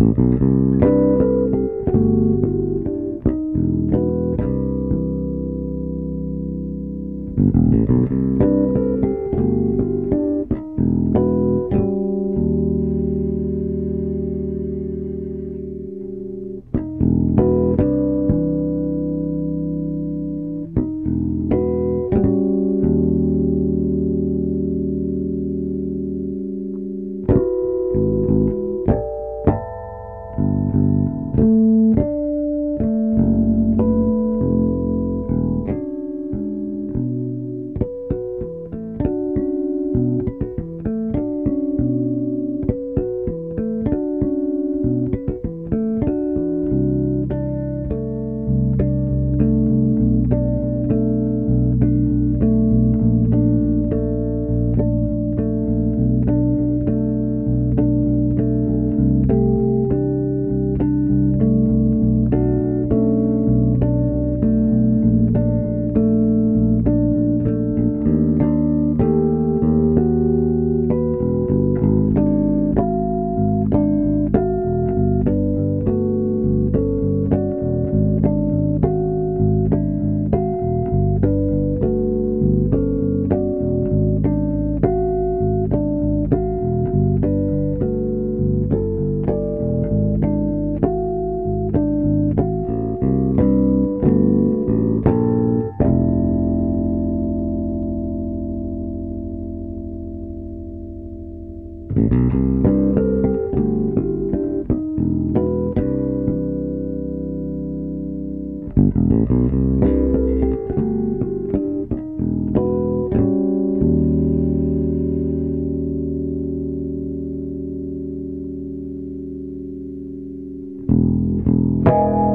thank mm -hmm. you Thank